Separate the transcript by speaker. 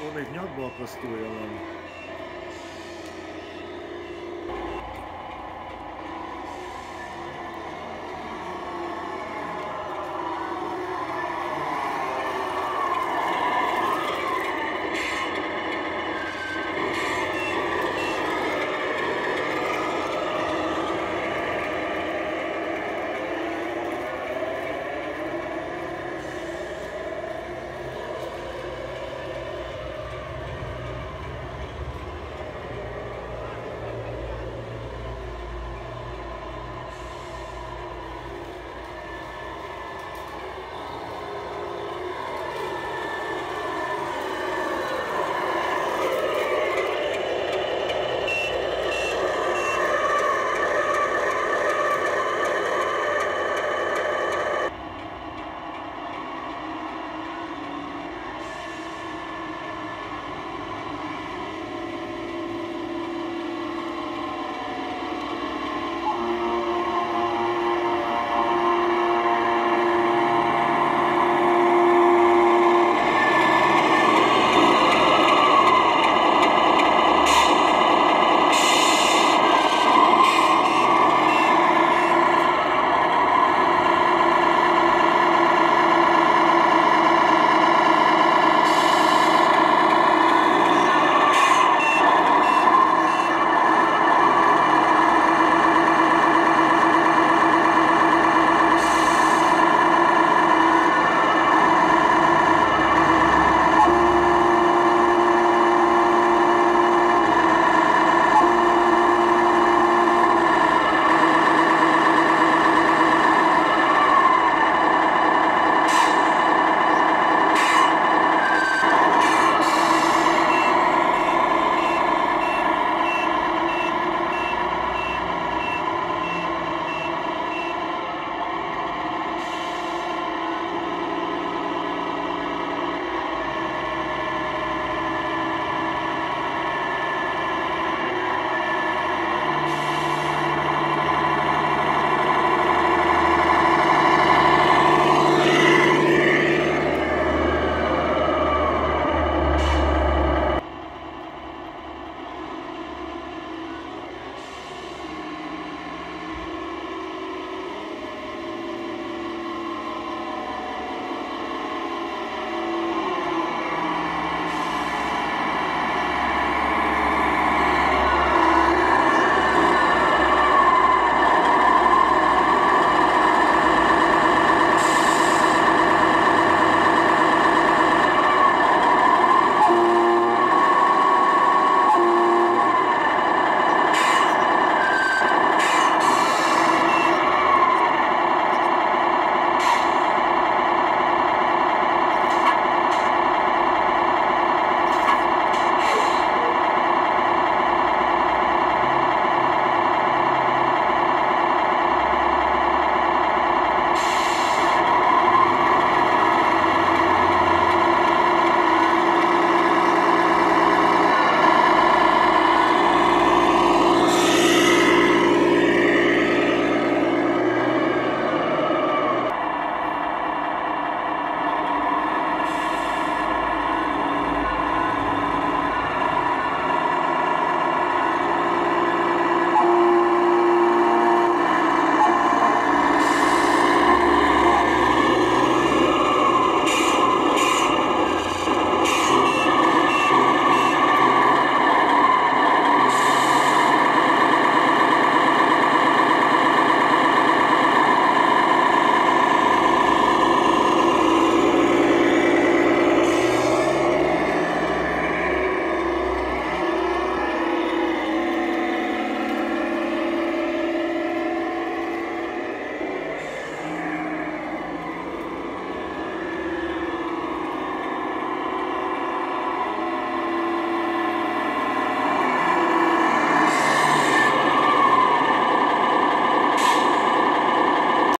Speaker 1: у них гняк була простою, але...